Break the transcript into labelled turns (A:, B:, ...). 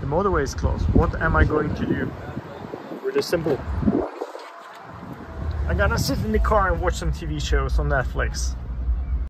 A: The motorway is closed. What am I going to do? Really simple. I'm gonna sit in the car and watch some TV shows on Netflix.